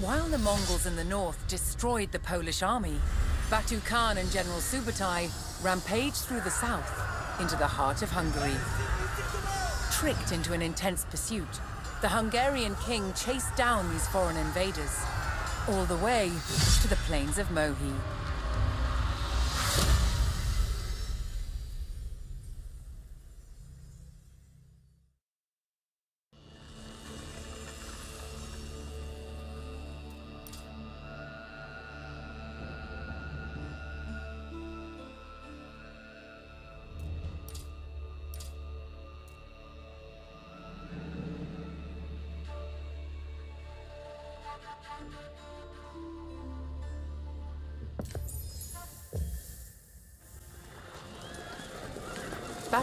While the Mongols in the north destroyed the Polish army, Batu Khan and General Subutai rampaged through the south into the heart of Hungary. Tricked into an intense pursuit, the Hungarian king chased down these foreign invaders, all the way to the plains of Mohi.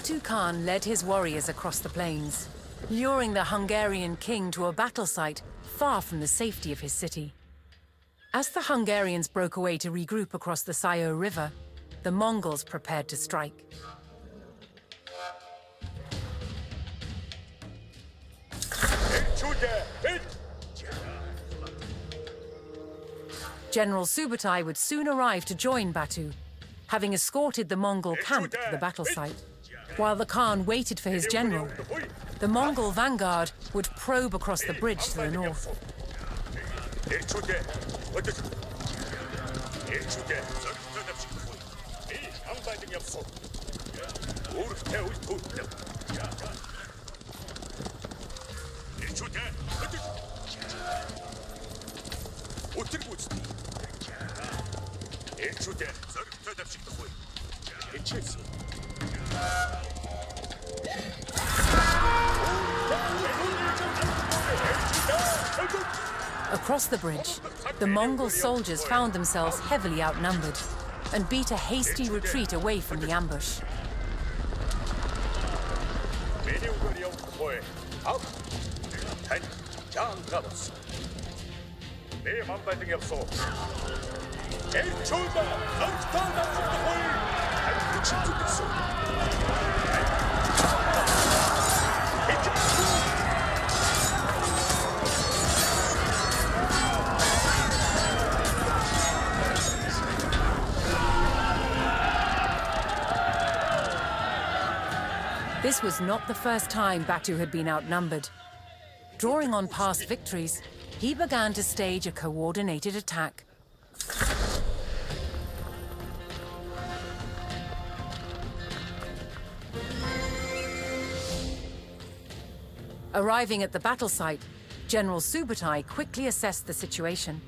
Batu Khan led his warriors across the plains, luring the Hungarian king to a battle site far from the safety of his city. As the Hungarians broke away to regroup across the Sajo River, the Mongols prepared to strike. General Subutai would soon arrive to join Batu, having escorted the Mongol camp to the battle site. While the Khan waited for his general, the Mongol vanguard would probe across the bridge to the north. Across the bridge, the Mongol soldiers found themselves heavily outnumbered and beat a hasty retreat away from the ambush. This was not the first time Batu had been outnumbered. Drawing on past victories, he began to stage a coordinated attack. Arriving at the battle site, General Subutai quickly assessed the situation.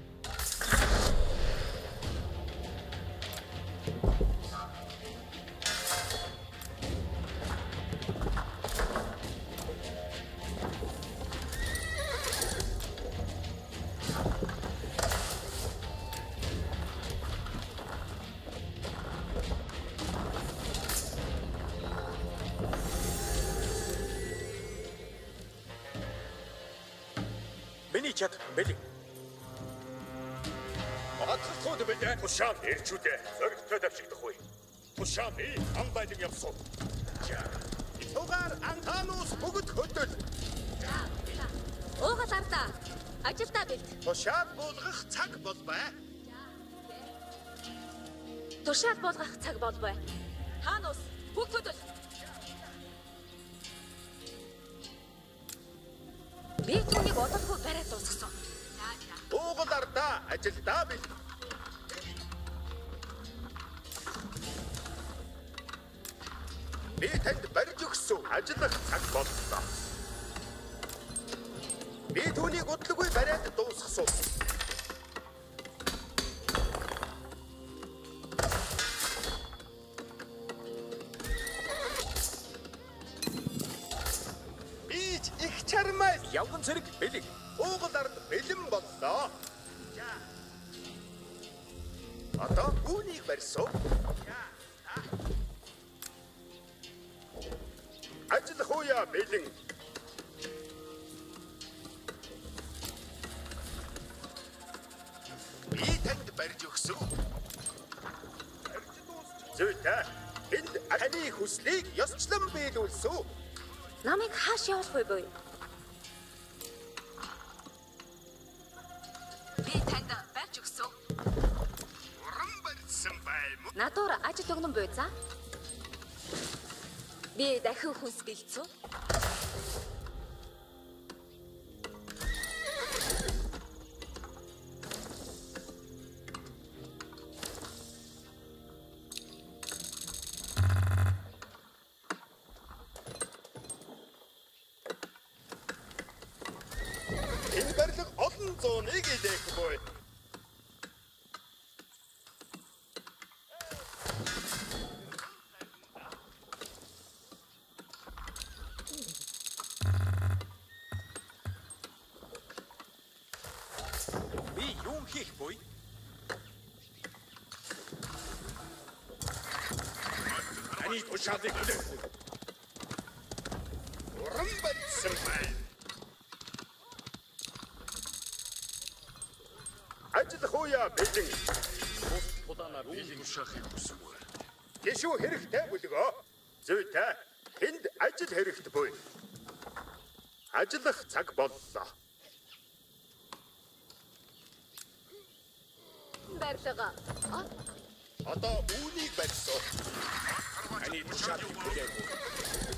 Тушаал буулгах цаг бол бай. Хаанус бүгд хөдөл. Би түүнийг одоогүй бариад дуусгасан. Уугал ардаа ажилдаа бэл. Би танд барьж өгсөн ажиллах цаг боллоо. Би түүнийг удалгүй бариад дуусгасан. Ёсчлон биелүүлсэн. Намайг хааш явуулах вэ бой? Уран барьсан байм. Надуур ажил өгнөн буй за. Би дахин хүнс бэлцүү. Ушаадыг хүлээхгүй. Уран бацсан байна. Ажил хууя бэлэн. Бус тудаанаар бэлэн ушаахыг хүсэв. Тэшүү хэрэгтэй бүлгөө. Зүйтэй. Энд ажил хэрэгтэй буй. Ажиллах цаг боллоо. Барилга. Одоо үүнийг барьсуу. I need to shut you people.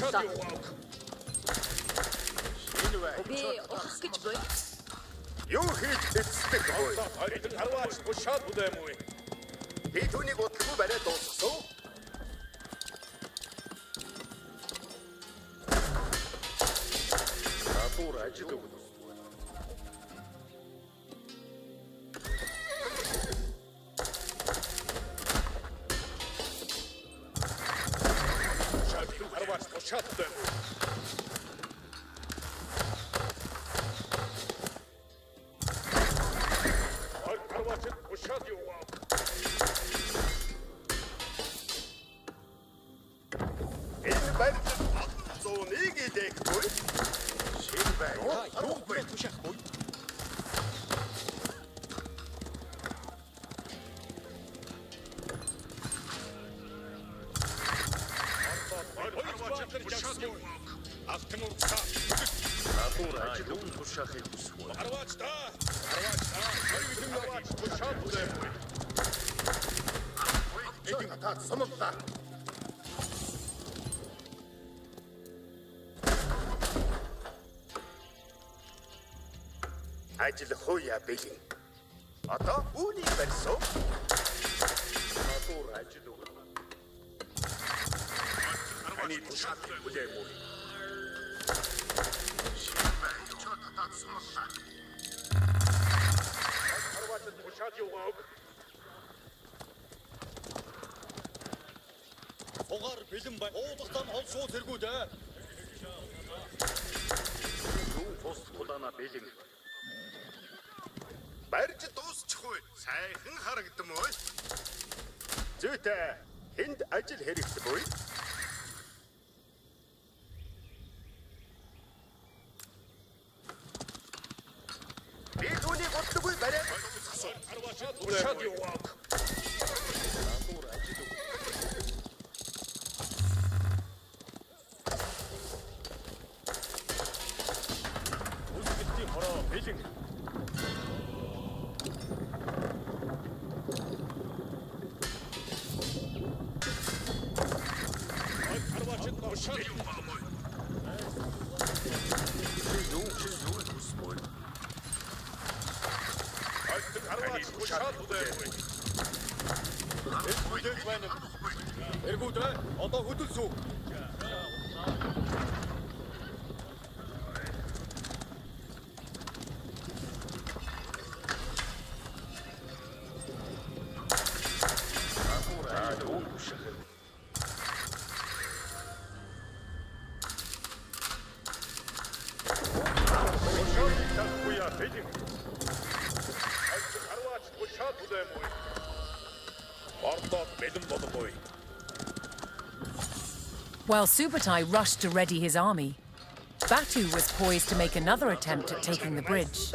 Ажиллах цаг боллоо. Би ухах гэж буй. юу хийж ажил хуя бэлэн. Одоо үүний барьсан. Хатуур ажил өгнө. Ани тушаат хүлээ мөр. Шинэ чот татсмаа. Харватад тушаат юугааг. Угаар бэлэн бай. Уулахтан хол суу тэргүүд ээ. Юу хос тулаана бэлэн. Барьж дуусчихгүй. Сайхан харагдсан уу? Зүйтэй. Энд ажил хэрэгтэй буй. While Subutai rushed to ready his army, Batu was poised to make another attempt at taking the bridge.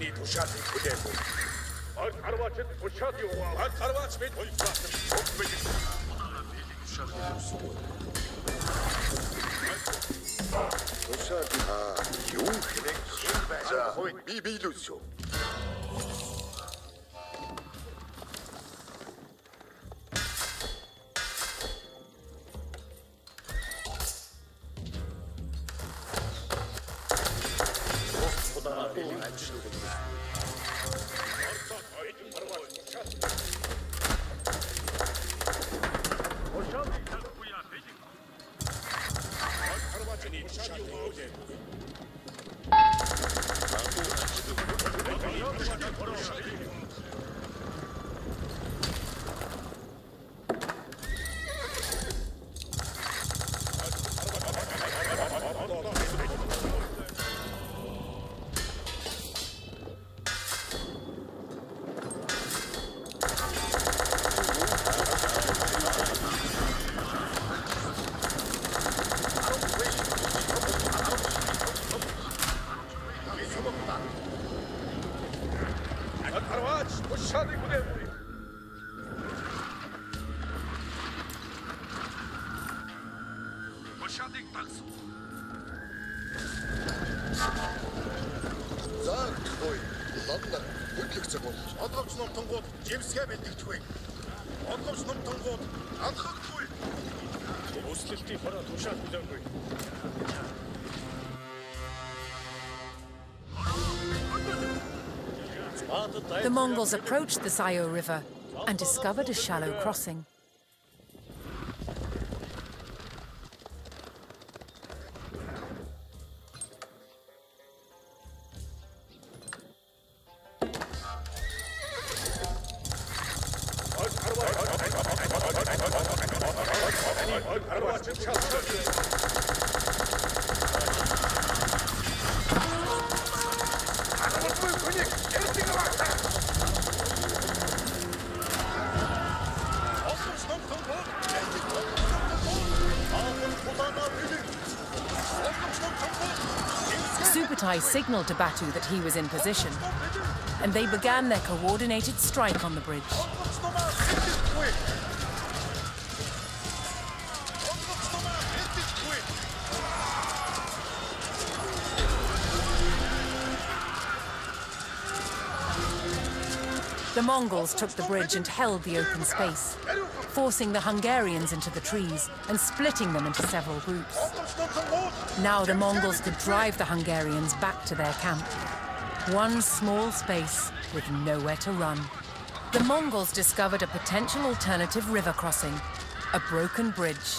Таны тушаалыг хүлээв. Ард харваачд тушаал яваа. Ард харваач бид хоёулаа. Бүгд тушаал явсан. Тушаал аа юу хийх вэ? Би би лүсөө. The Mongols approached the Sajo River and discovered a shallow crossing. signaled to Batu that he was in position, and they began their coordinated strike on the bridge. The Mongols took the bridge and held the open space, forcing the Hungarians into the trees and splitting them into several groups. Now the Mongols could drive the Hungarians back to their camp. One small space with nowhere to run. The Mongols discovered a potential alternative river crossing, a broken bridge.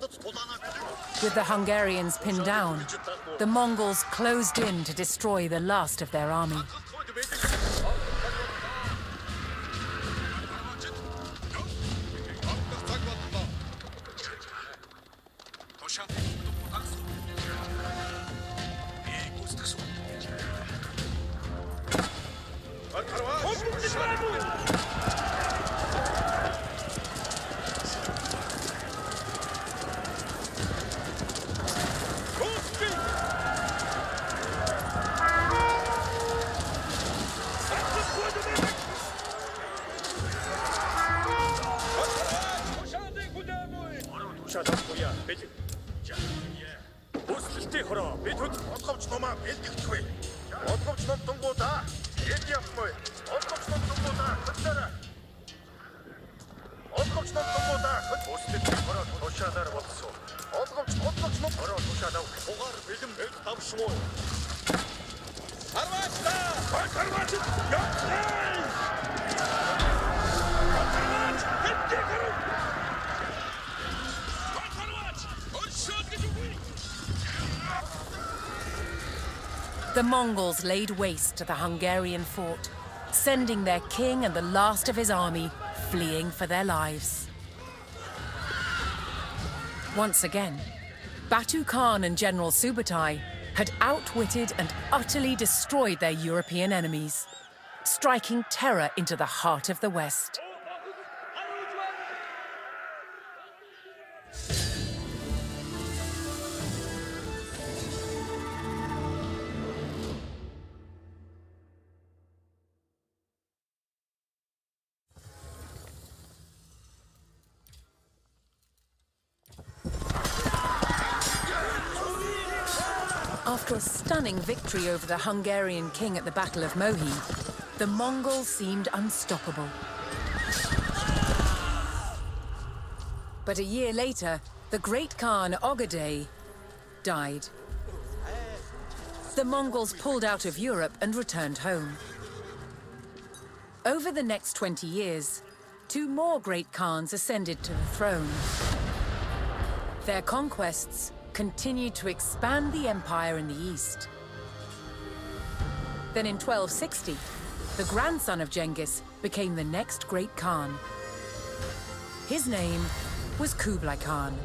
With the Hungarians pinned down, the Mongols closed in to destroy the last of their army. Mongols laid waste to the Hungarian fort, sending their king and the last of his army fleeing for their lives. Once again, Batu Khan and General Subutai had outwitted and utterly destroyed their European enemies, striking terror into the heart of the West. After a stunning victory over the Hungarian king at the Battle of Mohi, the Mongols seemed unstoppable. But a year later, the great Khan Ögedei died. The Mongols pulled out of Europe and returned home. Over the next 20 years, two more great Khans ascended to the throne. Their conquests continued to expand the empire in the east. Then in 1260, the grandson of Genghis became the next great Khan. His name was Kublai Khan.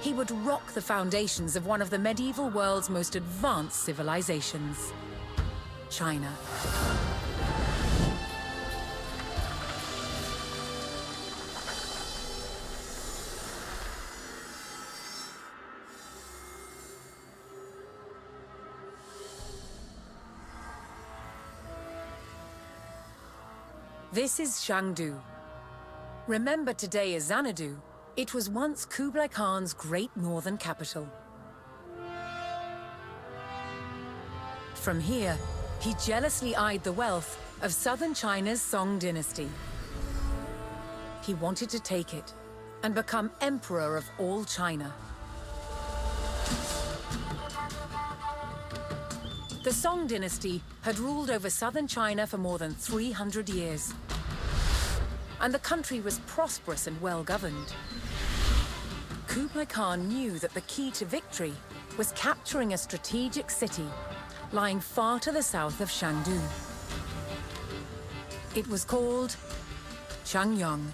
He would rock the foundations of one of the medieval world's most advanced civilizations, China. This is Shangdu. Remember today as Xanadu, it was once Kublai Khan's great northern capital. From here, he jealously eyed the wealth of southern China's Song dynasty. He wanted to take it and become emperor of all China. The Song dynasty had ruled over southern China for more than 300 years. And the country was prosperous and well governed. Kublai Khan knew that the key to victory was capturing a strategic city lying far to the south of Shangdu. It was called Xiangyang.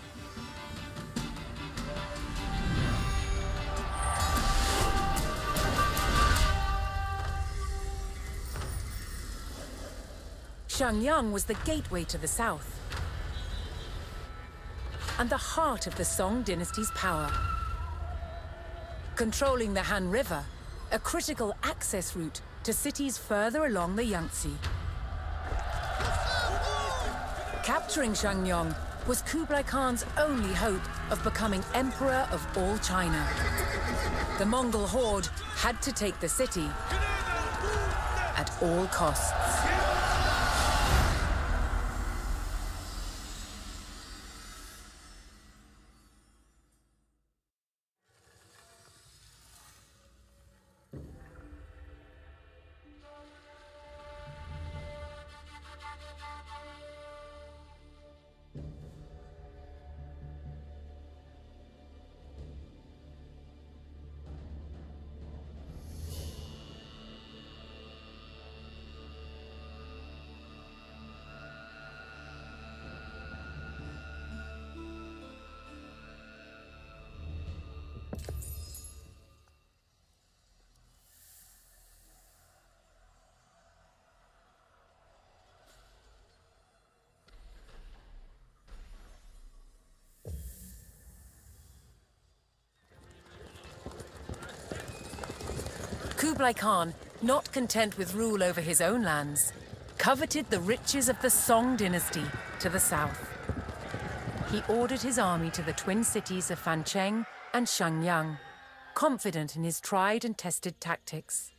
Xiangyang was the gateway to the south and the heart of the Song dynasty's power. Controlling the Han River, a critical access route to cities further along the Yangtze. Capturing Xiangyang was Kublai Khan's only hope of becoming emperor of all China. The Mongol horde had to take the city at all costs. Kublai Khan, not content with rule over his own lands, coveted the riches of the Song dynasty to the south. He ordered his army to the twin cities of Fancheng and Xiangyang, confident in his tried and tested tactics.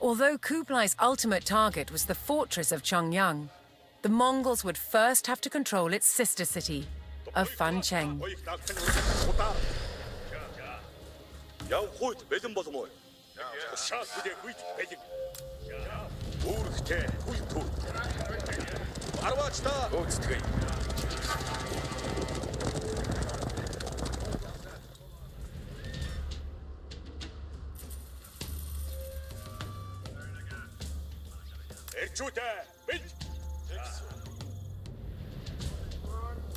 Although Kublai's ultimate target was the fortress of Xiangyang, the Mongols would first have to control its sister city of Fancheng. Явхуйт бэлэн болмоо. Шаас бүдэ хуйт бэлэн. Үүрэгтэй хүй төр. Арваач та өөцтгэй. Эрчүүтэй бэлж.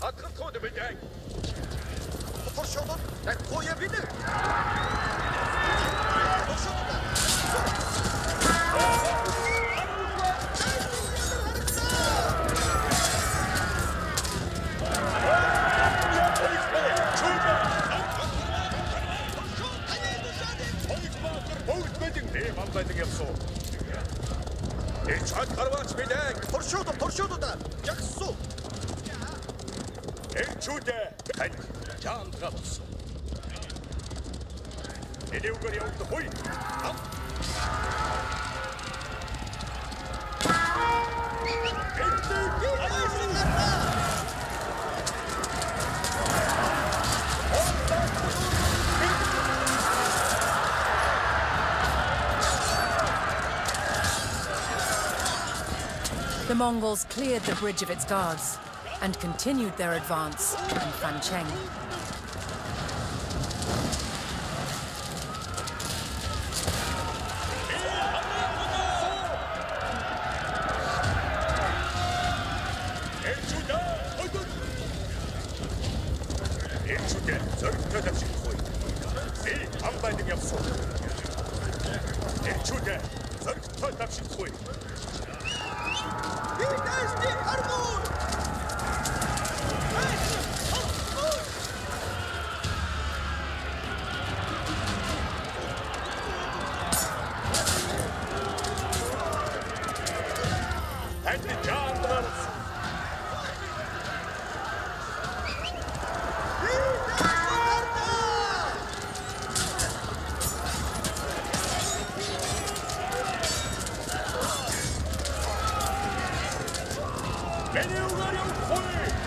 Атгах тоо дэвтэй. тахгүйе бид. Бүгд бэлэг тийм амбайлаг явсан. Эрчүүд гарваач мэдээ. Туршуулт туршуулт ягсуу. Эрчүүдэ тань The Mongols cleared the bridge of its guards and continued their advance on Fancheng. Venue Radio Queen!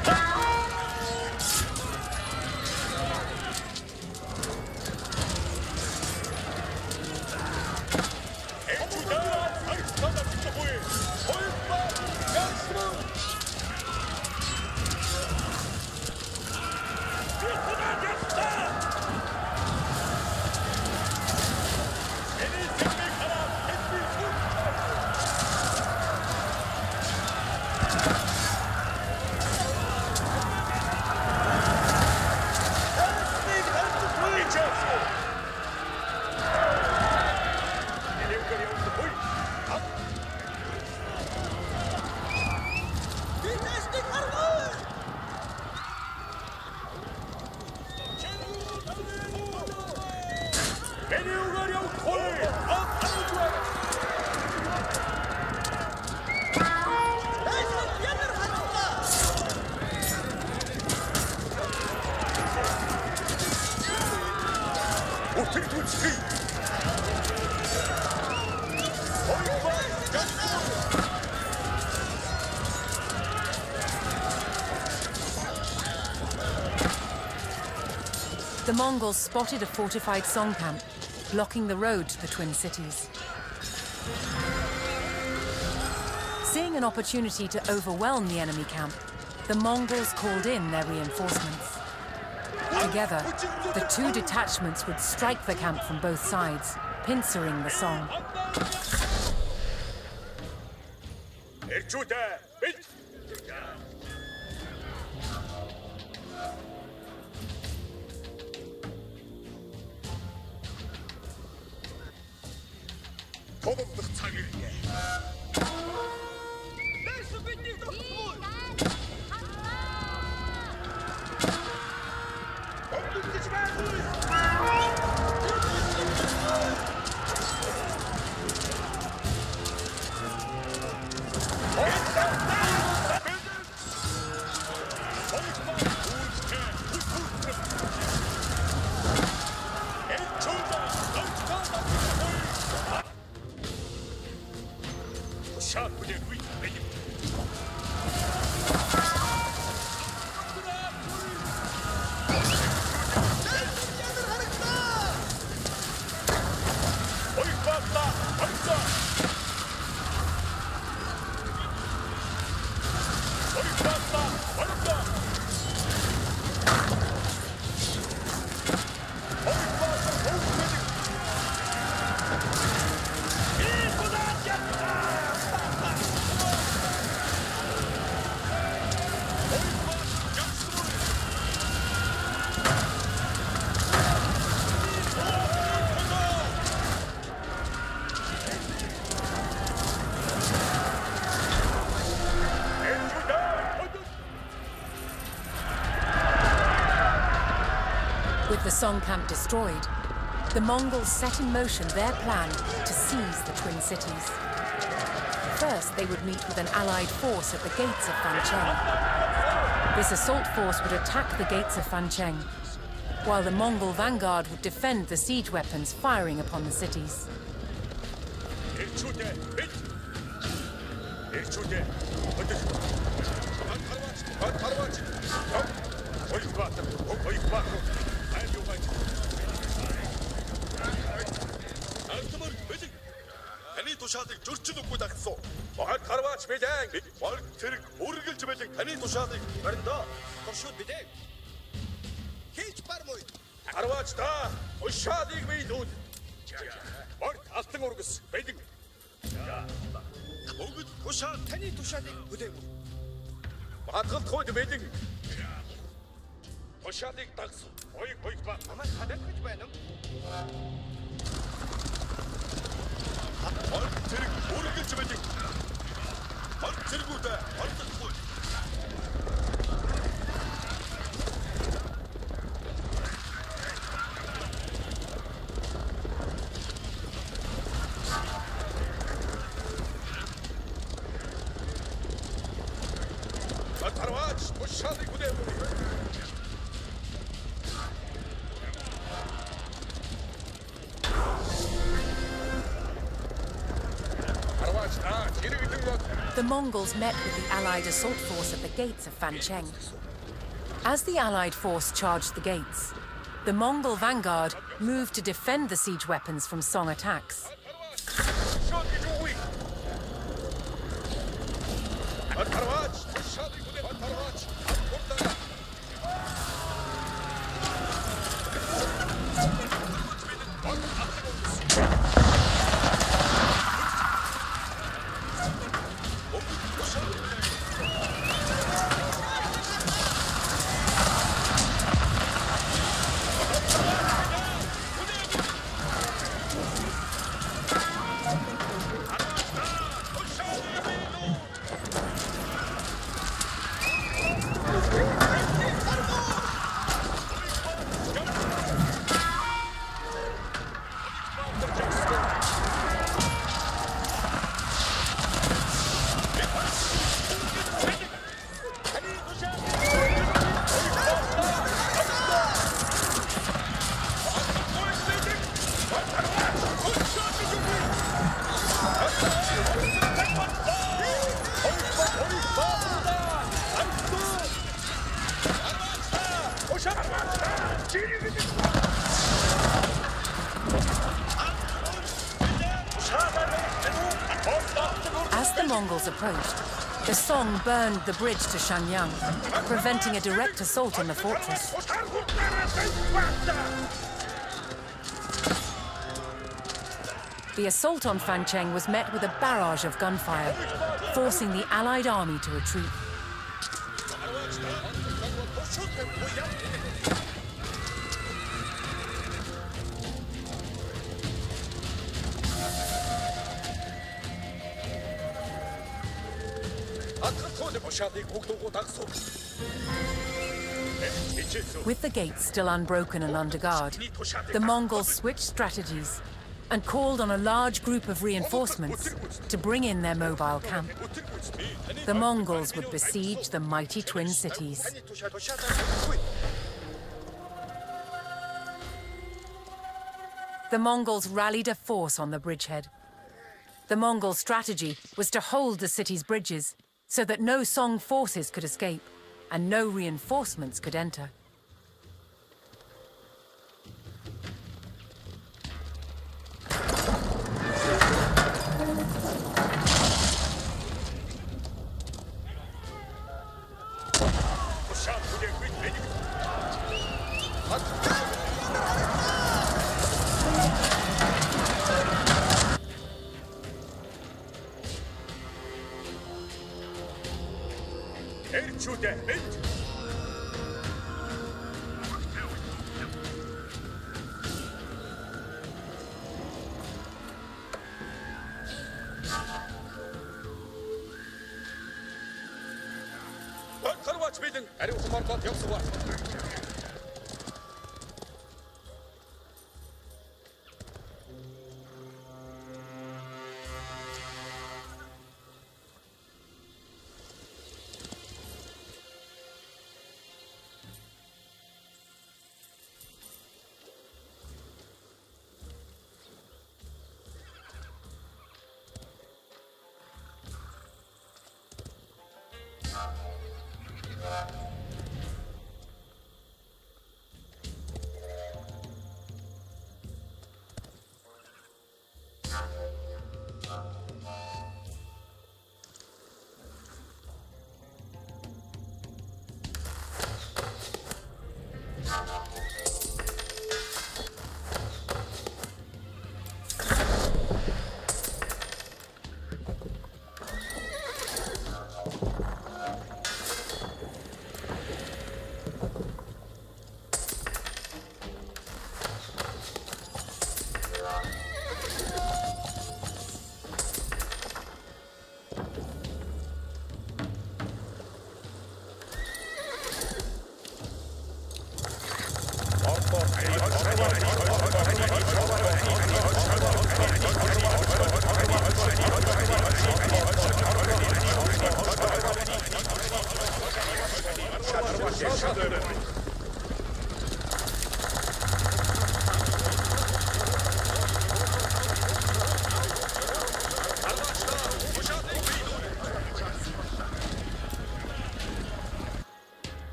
Mongols spotted a fortified song camp, blocking the road to the Twin Cities. Seeing an opportunity to overwhelm the enemy camp, the Mongols called in their reinforcements. Together, the two detachments would strike the camp from both sides, pincering the song. Song camp destroyed, the Mongols set in motion their plan to seize the Twin Cities. First, they would meet with an allied force at the gates of Fancheng. This assault force would attack the gates of Fancheng, while the Mongol vanguard would defend the siege weapons firing upon the cities. Ошаадыг бариндоо туршууд бидээ. Хийж бармуй. Арваач та ошаадыг бийлүүд. Борт алтан ургас байдаг. Өгд ошаа таны тушаадыг бүдэв. Батгалт хойд байдаг. Ошаадыг дагс. Ой ой ба. Манай хадаад гэж байна уу? Хат хойд зэрэг үргэлж байдаг. Хат зэргүүд хойд Mongols met with the Allied assault force at the gates of Fancheng. As the Allied force charged the gates, the Mongol vanguard moved to defend the siege weapons from Song attacks. Mongols approached, the Song burned the bridge to Xiangyang, preventing a direct assault on the fortress. The assault on Fancheng was met with a barrage of gunfire, forcing the Allied army to retreat. With the gates still unbroken and under guard, the Mongols switched strategies and called on a large group of reinforcements to bring in their mobile camp. The Mongols would besiege the mighty twin cities. The Mongols rallied a force on the bridgehead. The Mongol strategy was to hold the city's bridges so that no Song forces could escape and no reinforcements could enter.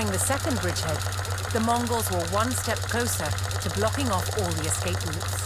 Securing the second bridgehead, the Mongols were one step closer to blocking off all the escape routes.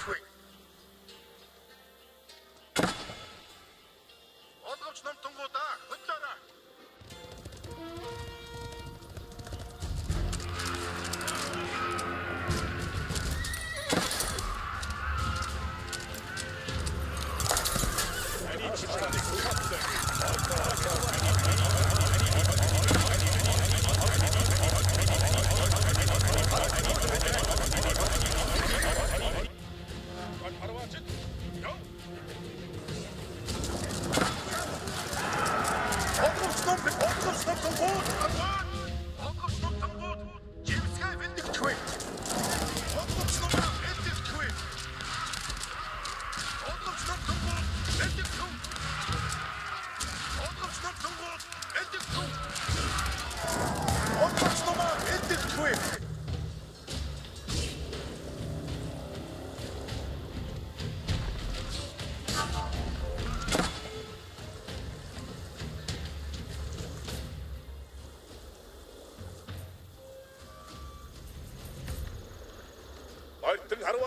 twig.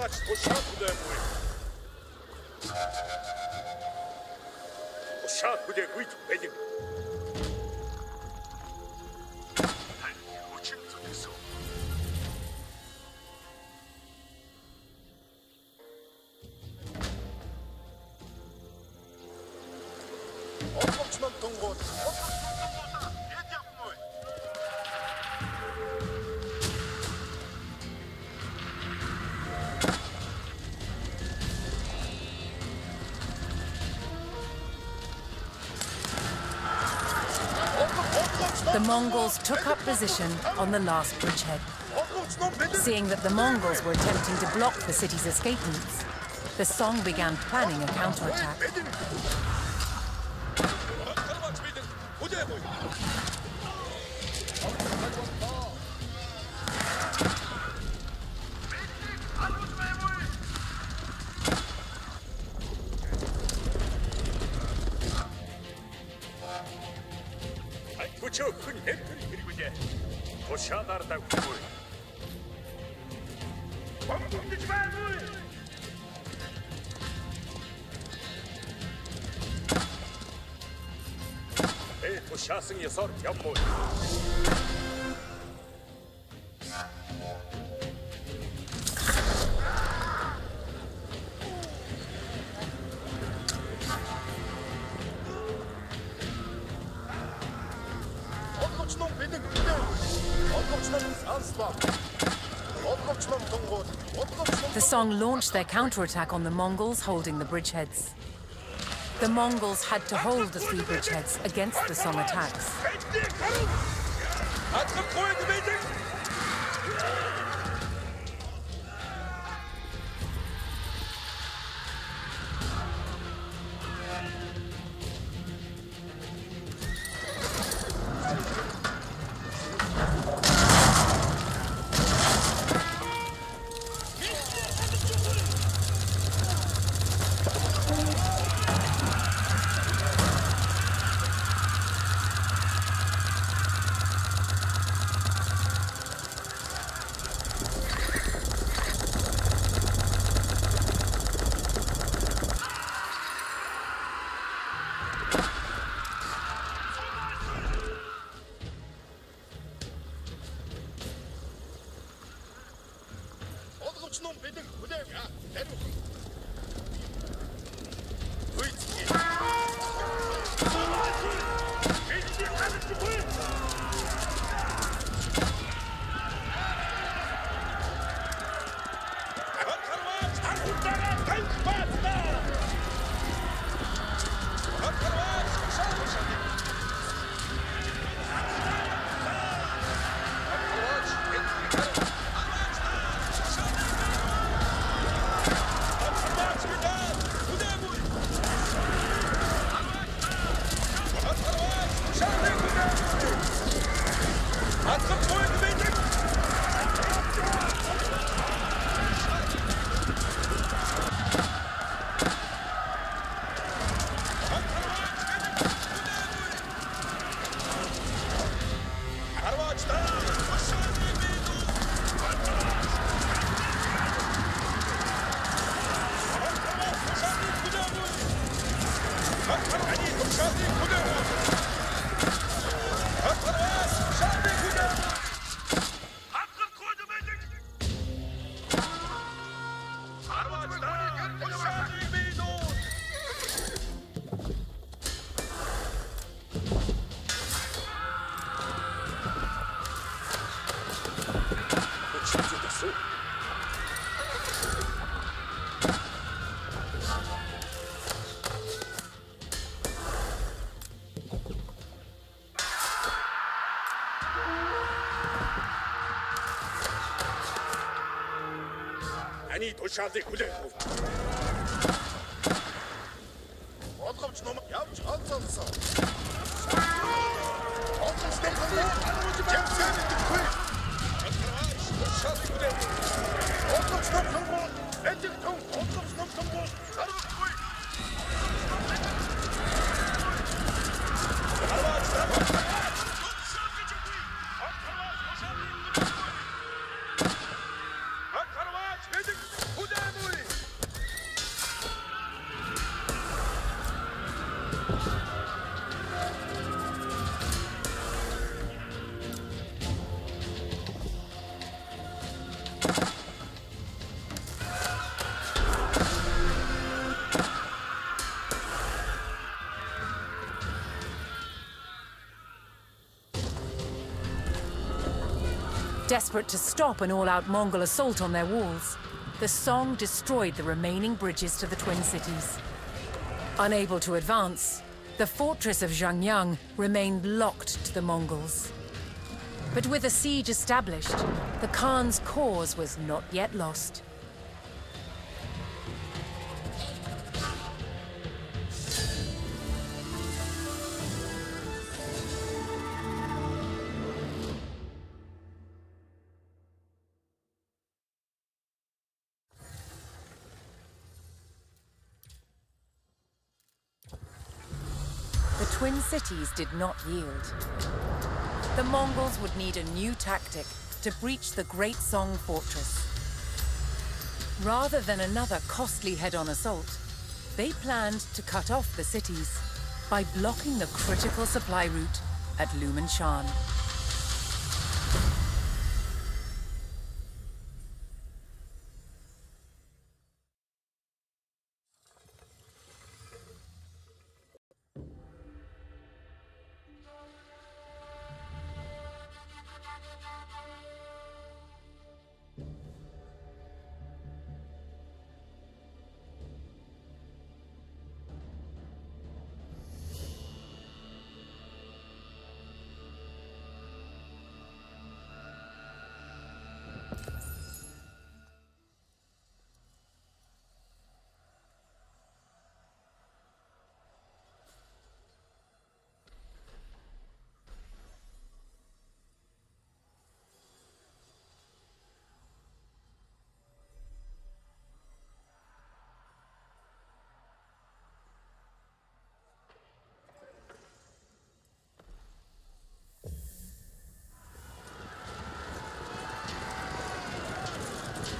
touch, push up. Mongols took up position on the last bridgehead. Seeing that the Mongols were attempting to block the city's escape routes, the Song began planning a counterattack. Э тушаасан ёсоор юм уу? Олгоч ном бидний хүлээ. Олгоч ном санслаа. Олгоч ном тунгууд. Олгоч ном The song launched their counterattack on the Mongols holding the bridgeheads. The Mongols had to hold the three bridgeheads against the Song attacks. Charles Descoudères Desperate to stop an all-out Mongol assault on their walls, the Song destroyed the remaining bridges to the Twin Cities. Unable to advance, the fortress of Xiangyang remained locked to the Mongols. But with a siege established, the Khan's cause was not yet lost. Cities did not yield. the Mongols would need a new tactic to breach the Great Song Fortress. Rather than another costly head-on assault, they planned to cut off the cities by blocking the critical supply route at Lumen Shan.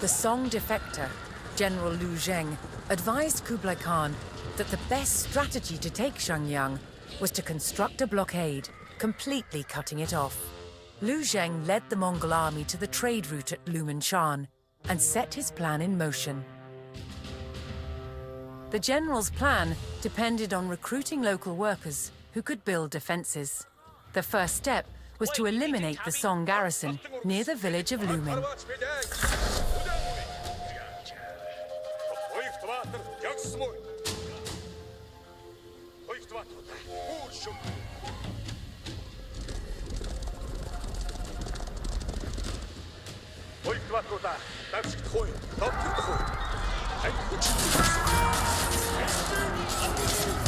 The Song defector, General Lu Zheng, advised Kublai Khan that the best strategy to take Xiangyang was to construct a blockade, completely cutting it off. Lu Zheng led the Mongol army to the trade route at Lumen Shan and set his plan in motion. The general's plan depended on recruiting local workers who could build defenses. The first step was to eliminate the Song garrison near the village of Lumin. Хоёрдугаар Жагсмой. Хоёрдугаар Үүр шүм. Хоёрдугаар давшигдах уу? Товтлох уу? Ань хүч. Үүрэгтэй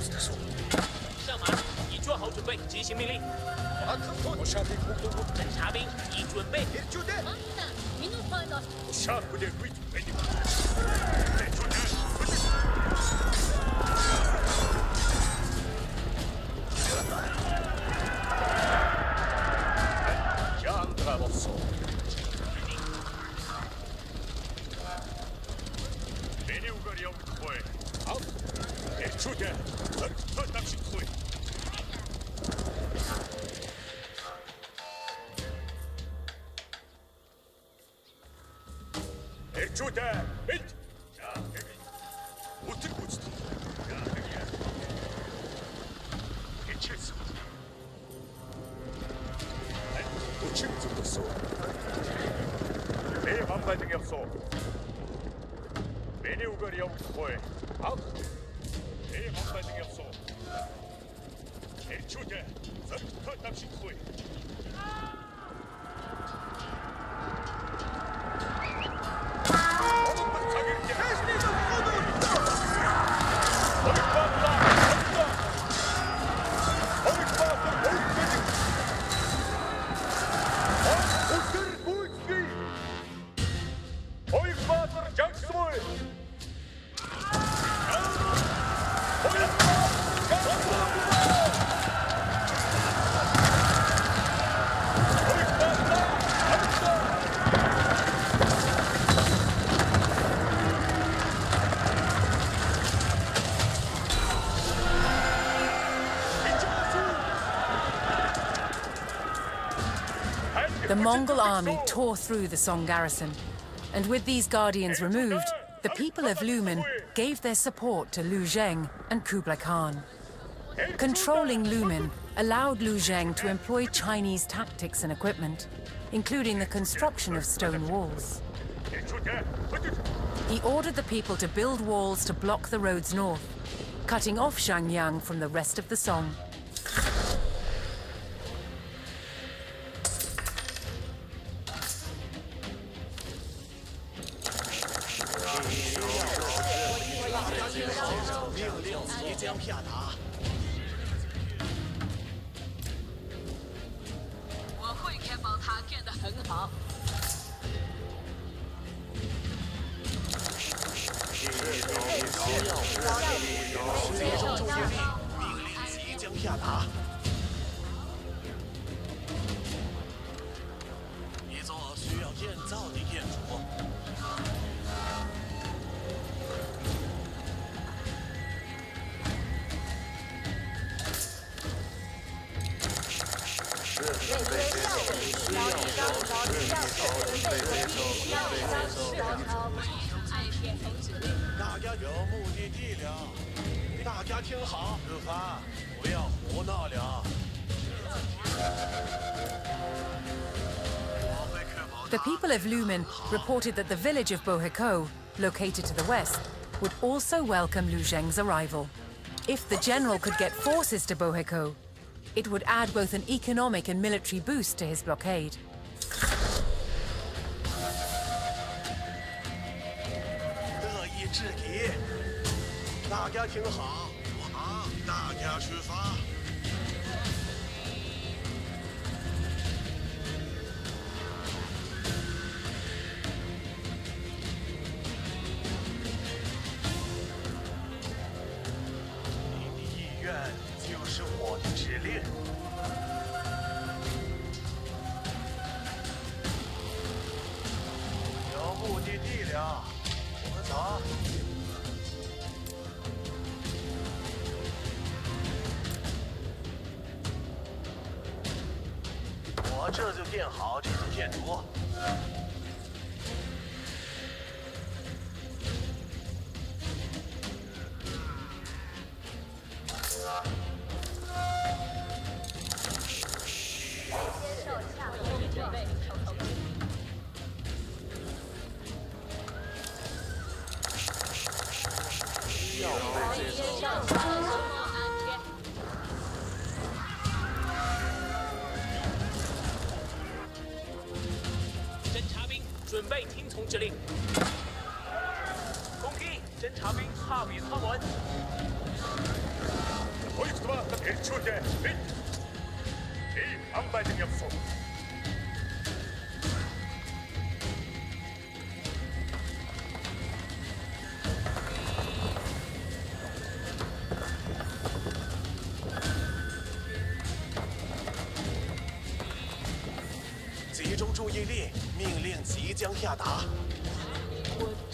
上马，已做好准备，执行命令。阿克托下，侦察兵已准备。你？Mongol army tore through the Song garrison. And with these guardians removed, the people of Lumen gave their support to Lu Zheng and Kublai Khan. Controlling Lumen allowed Lu Zheng to employ Chinese tactics and equipment, including the construction of stone walls. He ordered the people to build walls to block the roads north, cutting off Xiangyang from the rest of the Song. Reported that the village of Bohiko, located to the west, would also welcome Lu Zheng's arrival. If the general could get forces to Bohiko, it would add both an economic and military boost to his blockade. 去地里我们走。我这就建好这组建筑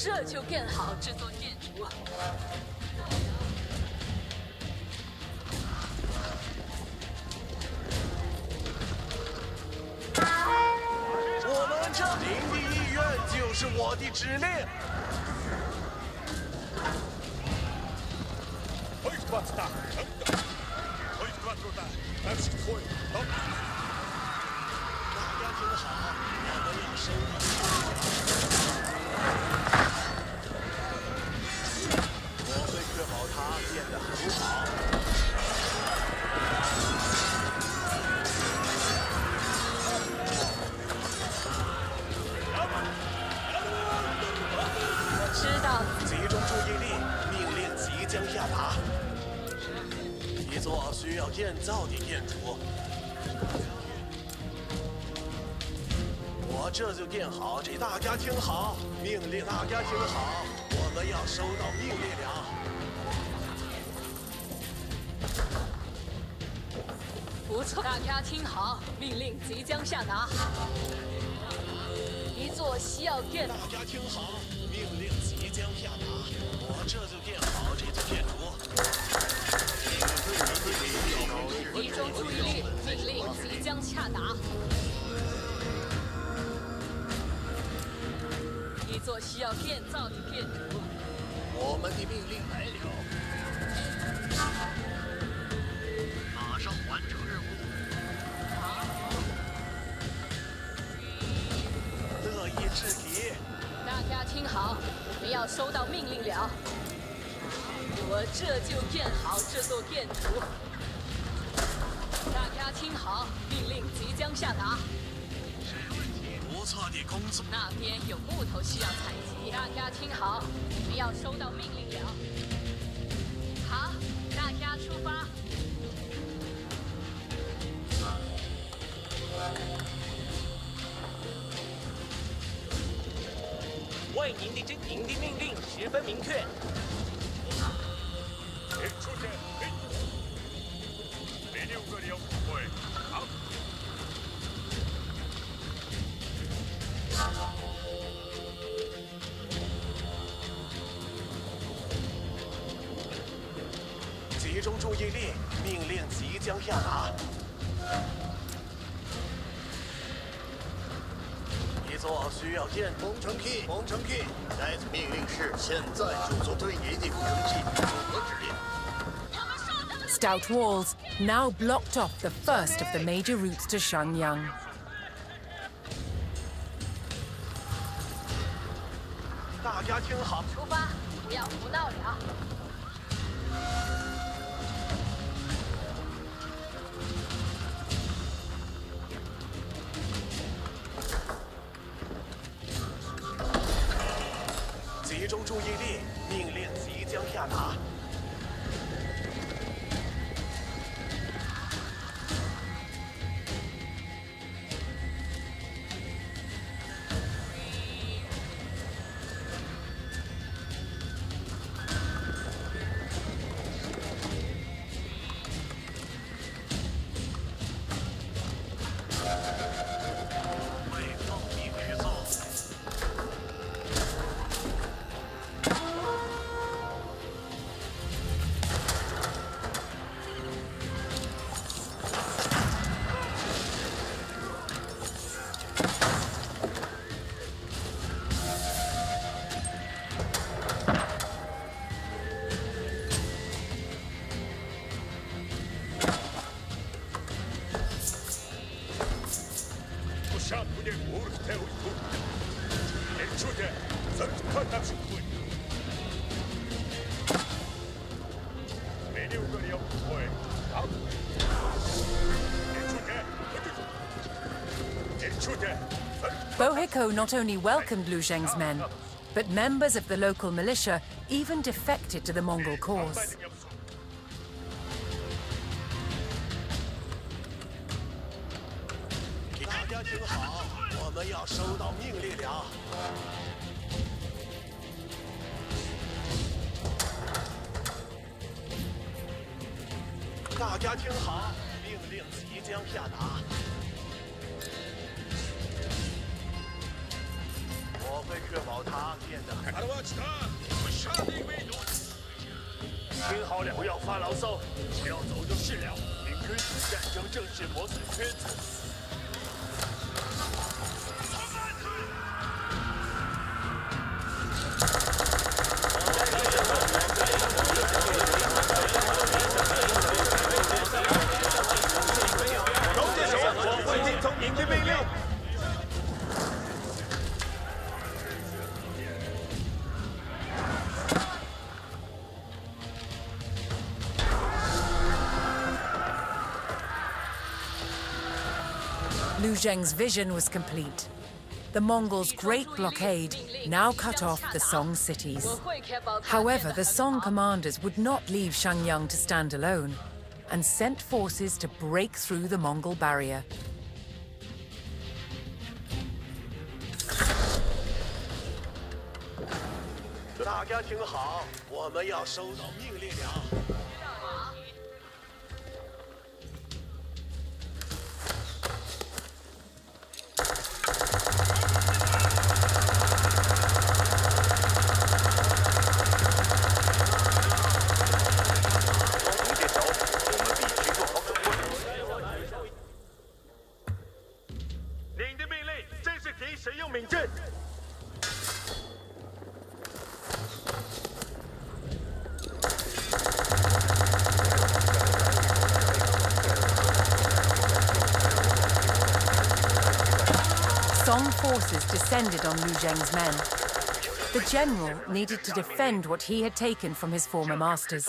这就更好制作。下达。一座需要建造的建筑，我这就建好。这大家听好，命令大家听好，我们要收到命令了。不错，大家听好，命令即将下达。一座需要建，大家听好，命令将下达，我这就建好这座建筑。集中注意力，命令即将下达。一座需要建造的建筑。我们的命令来了。这就建好这座建筑。大家听好，命令即将下达。不错的工作。那边有木头需要采集，大家听好，我们要收到命令了。好，大家出发。为您的真您的命令十分明确。Walls now blocked off the first of the major routes to Xiangyang. Not only welcomed Lu Zheng's men, but members of the local militia even defected to the Mongol cause. 听好了，不要发牢骚，不要走就是了。明君，战争正式磨损圈子。Zheng's vision was complete. The Mongols' great blockade now cut off the Song cities. However, the Song commanders would not leave Xiangyang to stand alone and sent forces to break through the Mongol barrier. Men. The general needed to defend what he had taken from his former masters.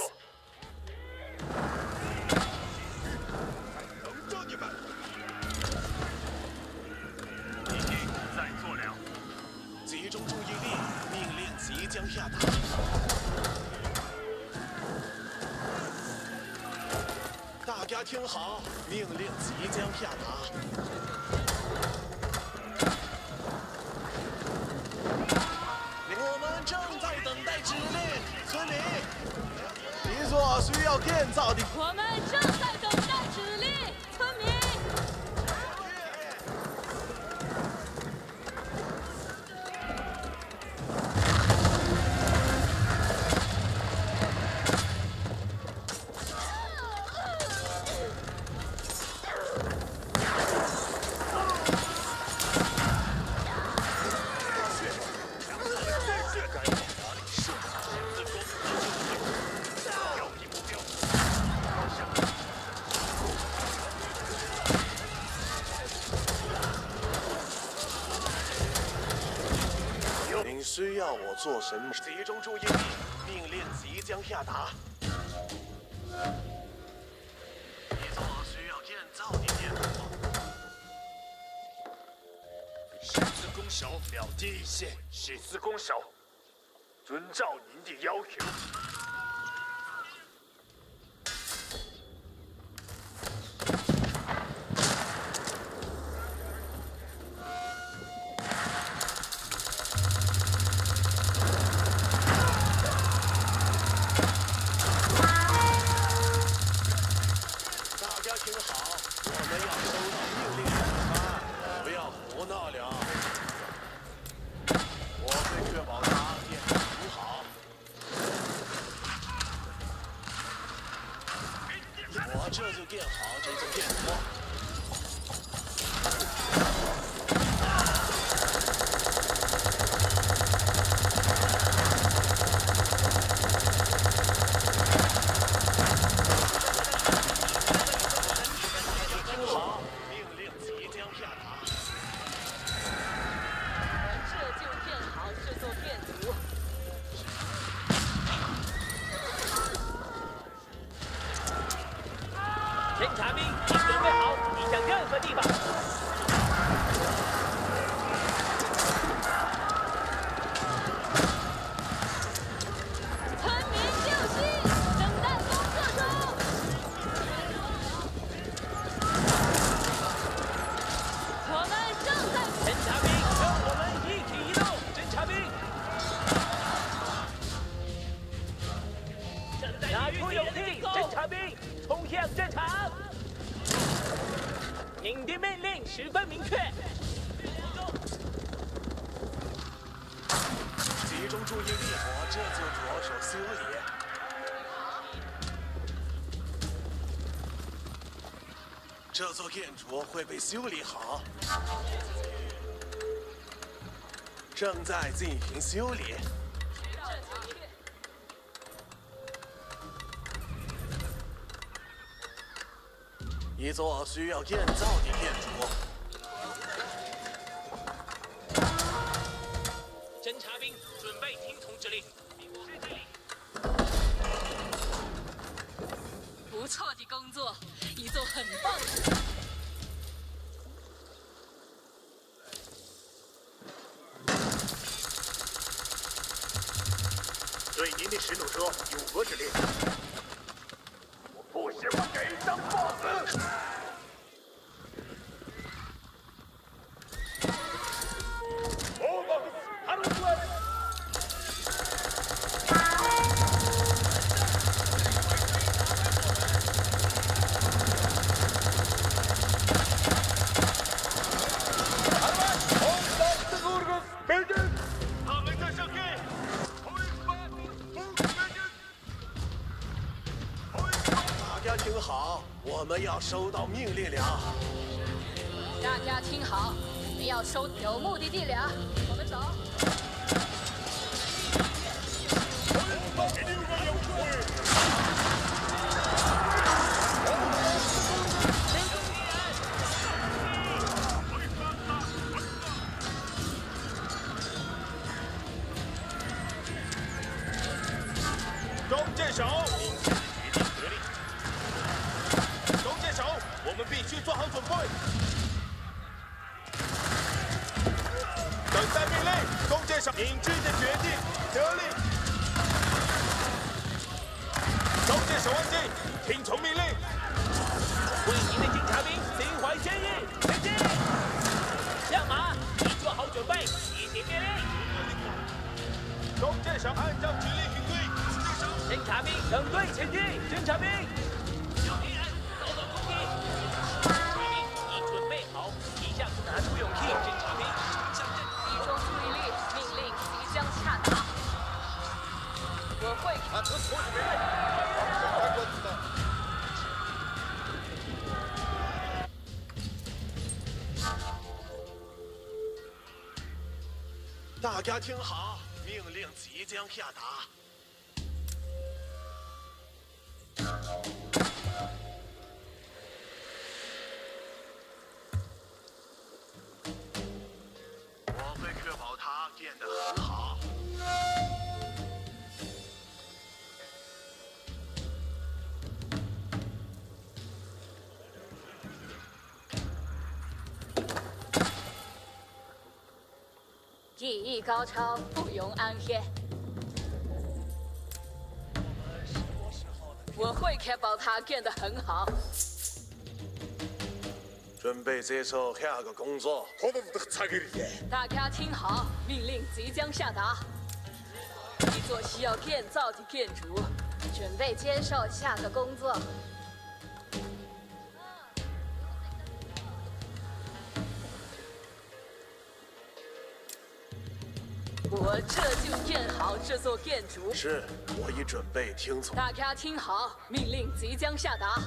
需要建造的。我们正在做什么？集中注意力，命令即将下达。一座需要建造的建筑。十字弓手了第一线，十字弓手，遵照您的要求。大家听好，我们要收到命令了，不要胡闹了。我会确保它建得很好。我这就建好这座建筑。听好，命令即将下达。这就建好这座建筑。茶兵，已准备好，移向任何地方。会被修理好，正在进行修理。一座需要建造的建筑。大家听好，我们要收到命令了。大家听好，我们要收有目的地了。大家听好，高超，不容安歇。我会确保他干得很好。准备接受下个工作。大家听好，命令即将下达。一座需要建造的建筑，准备接受下个工作。我这就建好这座建筑。是，我已准备听从。大家听好，命令即将下达。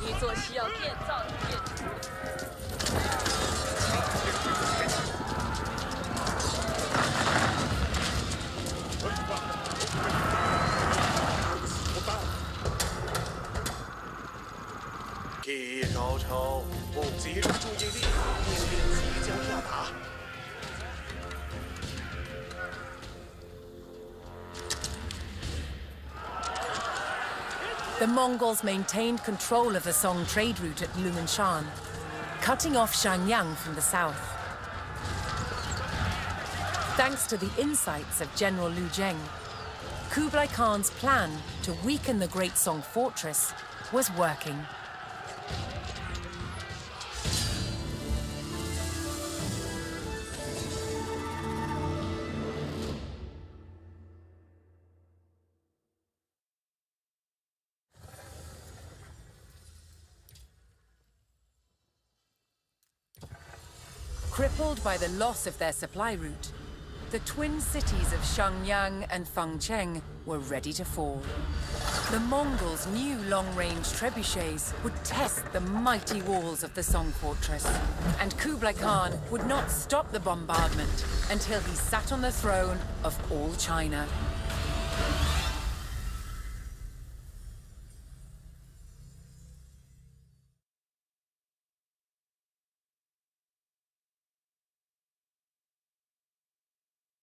一座需要建造的建筑。技艺高超，不集中注意力，命令即将下达。The Mongols maintained control of the Song trade route at Lumen Shan, cutting off Xiangyang from the south. Thanks to the insights of General Liu Zheng, Kublai Khan's plan to weaken the Great Song fortress was working. Crippled by the loss of their supply route, the twin cities of Xiangyang and Fancheng were ready to fall. The Mongols' new long-range trebuchets would test the mighty walls of the Song fortress, and Kublai Khan would not stop the bombardment until he sat on the throne of all China.